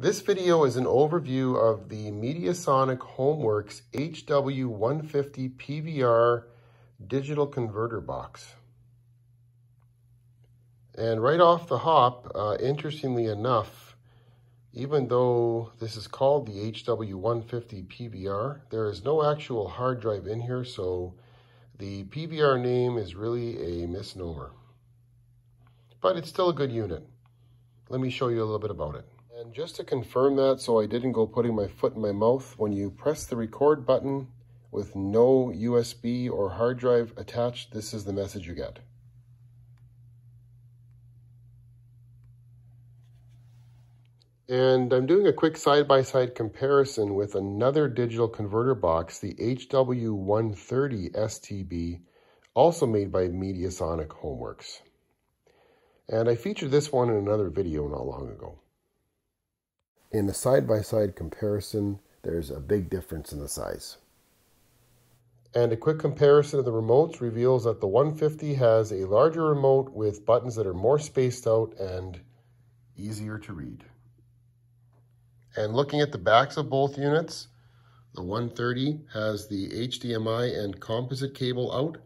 This video is an overview of the Mediasonic Homeworx HW150 PVR digital converter box. And right off the hop, uh, interestingly enough, even though this is called the HW150 PVR, there is no actual hard drive in here, so the PVR name is really a misnomer. But it's still a good unit. Let me show you a little bit about it. And just to confirm that, so I didn't go putting my foot in my mouth, when you press the record button with no USB or hard drive attached, this is the message you get. And I'm doing a quick side-by-side -side comparison with another digital converter box, the HW130 STB, also made by Mediasonic Homeworx. And I featured this one in another video not long ago. In a side-by-side -side comparison, there's a big difference in the size. And a quick comparison of the remotes reveals that the 150 has a larger remote with buttons that are more spaced out and easier to read. And looking at the backs of both units, the 130 has the HDMI and composite cable out,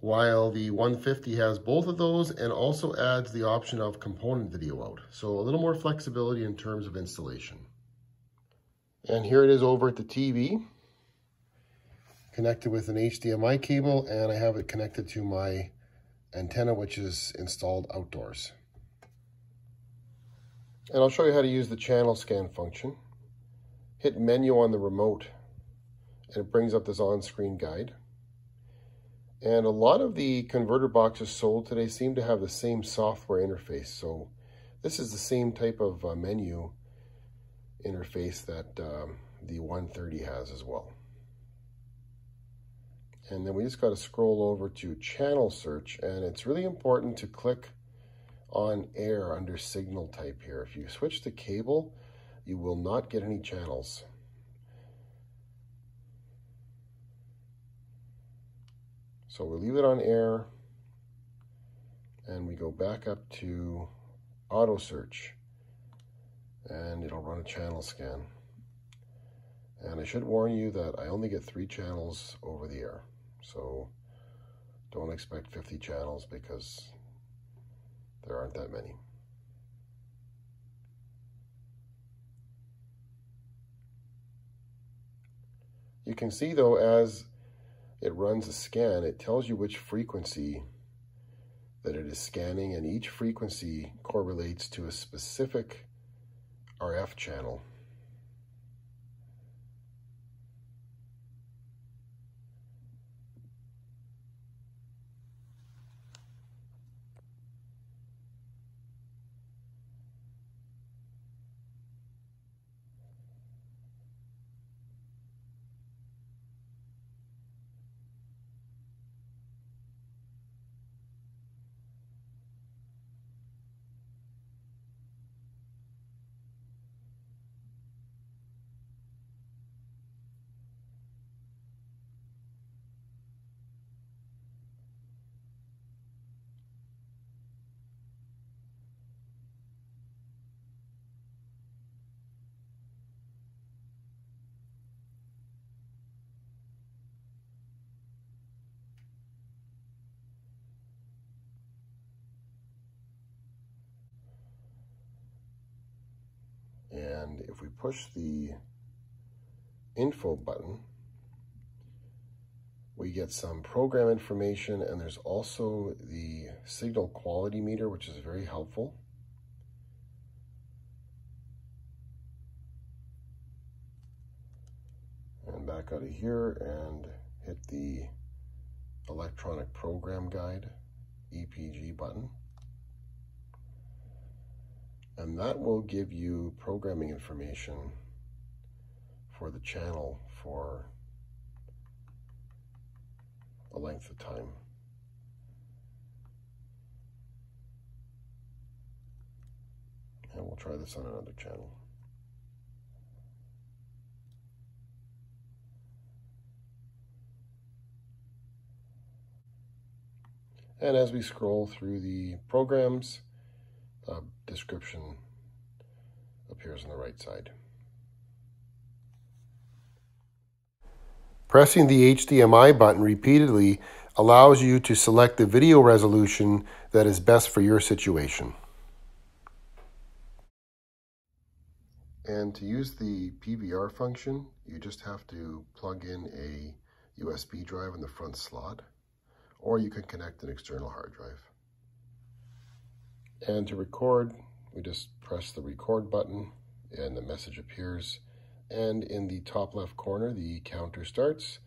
while the 150 has both of those and also adds the option of component video out. So a little more flexibility in terms of installation. And here it is over at the TV, connected with an HDMI cable, and I have it connected to my antenna, which is installed outdoors. And I'll show you how to use the channel scan function. Hit menu on the remote and it brings up this on-screen guide. And a lot of the converter boxes sold today seem to have the same software interface. So this is the same type of uh, menu interface that um, the 130 has as well. And then we just got to scroll over to channel search and it's really important to click on air under signal type here. If you switch to cable, you will not get any channels. So we leave it on air and we go back up to auto search and it'll run a channel scan. And I should warn you that I only get three channels over the air. So don't expect 50 channels because there aren't that many. You can see though, as it runs a scan, it tells you which frequency that it is scanning and each frequency correlates to a specific RF channel. And if we push the info button, we get some program information and there's also the signal quality meter, which is very helpful. And back out of here and hit the electronic program guide, EPG button and that will give you programming information for the channel for a length of time. And we'll try this on another channel. And as we scroll through the programs, uh, description appears on the right side. Pressing the HDMI button repeatedly allows you to select the video resolution that is best for your situation. And to use the PVR function, you just have to plug in a USB drive in the front slot, or you can connect an external hard drive. And to record, we just press the record button and the message appears. And in the top left corner, the counter starts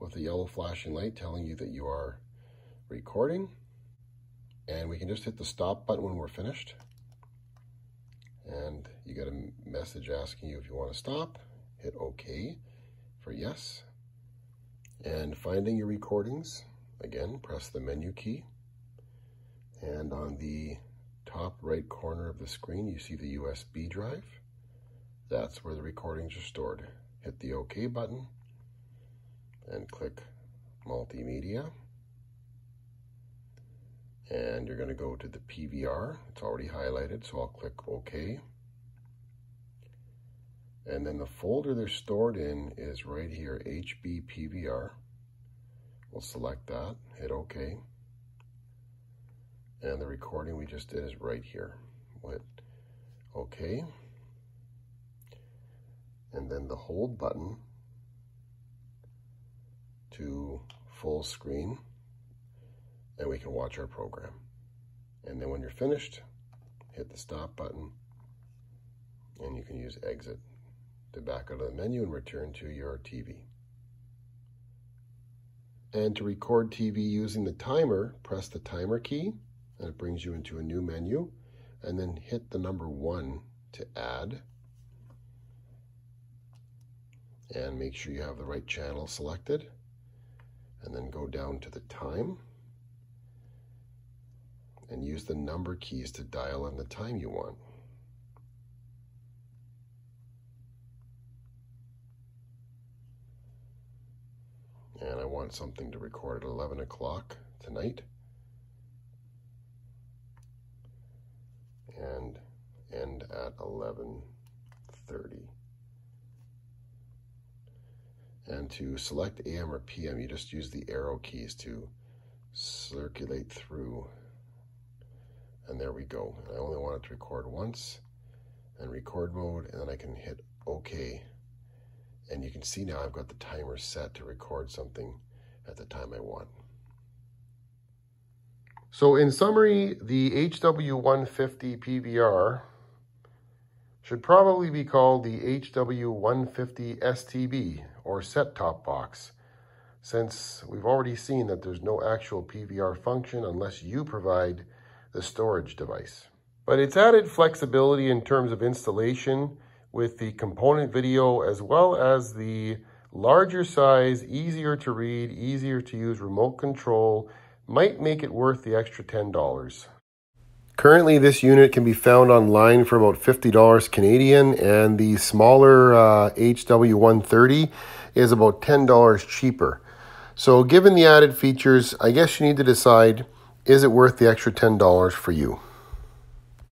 with a yellow flashing light telling you that you are recording. And we can just hit the stop button when we're finished and you get a message asking you if you want to stop. Hit OK for yes. And finding your recordings, again, press the menu key. And on the top right corner of the screen, you see the USB drive. That's where the recordings are stored. Hit the OK button and click Multimedia. And you're going to go to the PVR. It's already highlighted, so I'll click OK. And then the folder they're stored in is right here, HB PVR. We'll select that, hit OK. And the recording we just did is right here. Hit OK. And then the hold button to full screen and we can watch our program. And then when you're finished, hit the stop button and you can use exit to back out of the menu and return to your TV. And to record TV using the timer, press the timer key and it brings you into a new menu and then hit the number one to add and make sure you have the right channel selected and then go down to the time and use the number keys to dial in the time you want. And I want something to record at 11 o'clock tonight. And end at 11.30. And to select AM or PM, you just use the arrow keys to circulate through and there we go. I only want it to record once and record mode and then I can hit OK. And you can see now I've got the timer set to record something at the time I want. So in summary, the HW150 PVR should probably be called the HW150 STB or set-top box since we've already seen that there's no actual PVR function unless you provide the storage device. But it's added flexibility in terms of installation with the component video as well as the larger size, easier to read, easier to use remote control, might make it worth the extra $10. Currently, this unit can be found online for about $50 Canadian, and the smaller uh, HW130 is about $10 cheaper. So given the added features, I guess you need to decide is it worth the extra $10 for you?